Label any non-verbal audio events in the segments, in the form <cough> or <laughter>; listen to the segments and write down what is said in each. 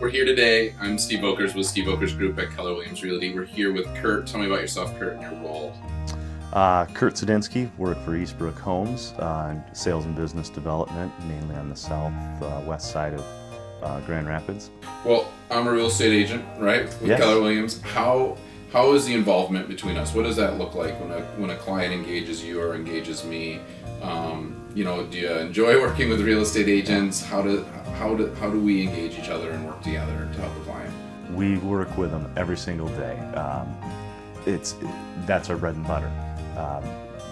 We're here today. I'm Steve Volkers with Steve Volkers Group at Keller Williams Realty. We're here with Kurt. Tell me about yourself, Kurt, and your role. Uh, Kurt Suidinski, work for Eastbrook Homes, uh, sales and business development, mainly on the south uh, west side of uh, Grand Rapids. Well, I'm a real estate agent, right, with Yes. Keller Williams. How how is the involvement between us? What does that look like when a when a client engages you or engages me? Um, you know, do you enjoy <laughs> working with real estate agents? How do how do how do we engage each other and work together to help a client? We work with them every single day. Um, it's that's our bread and butter. Um,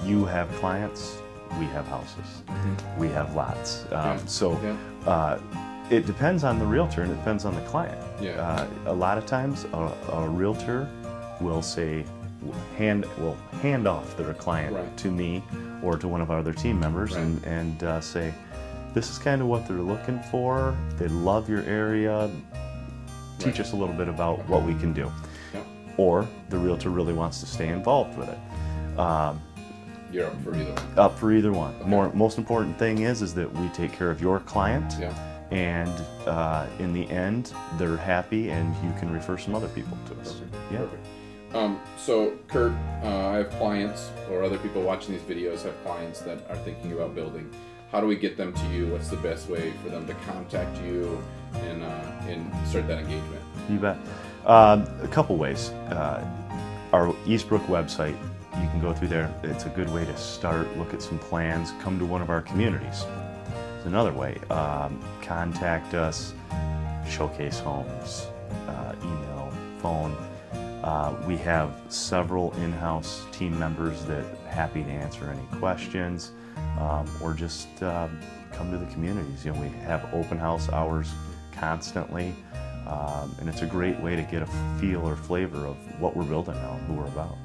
you have clients, we have houses, we have lots. Um, Yeah. So Yeah. uh, it depends on the realtor and it depends on the client. Yeah. Uh, a lot of times, a, a realtor will say, hand will hand off their client Right. to me or to one of our other team members Right. and, and uh, say, this is kind of what they're looking for. They love your area. Teach Right. us a little bit about what we can do. Yep. Or the realtor really wants to stay involved with it. Um, You're up for either one. up for either one. Okay. More most important thing is is that we take care of your client, Yeah. and uh, in the end, they're happy, and you can refer some other people to us. Perfect. Yeah. Perfect. Um, so, Kurt, uh, I have clients or other people watching these videos have clients that are thinking about building. How do we get them to you? What's the best way for them to contact you and uh, and start that engagement? You bet. Um, a couple ways. Uh, our Eastbrook website, you can go through there. It's a good way to start, look at some plans, come to one of our communities. It's another way. Um, contact us, showcase homes, uh, email, phone. Uh, we have several in-house team members that are happy to answer any questions, um, or just um, come to the communities. You know, we have open house hours constantly, um, and it's a great way to get a feel or flavor of what we're building now and who we're about.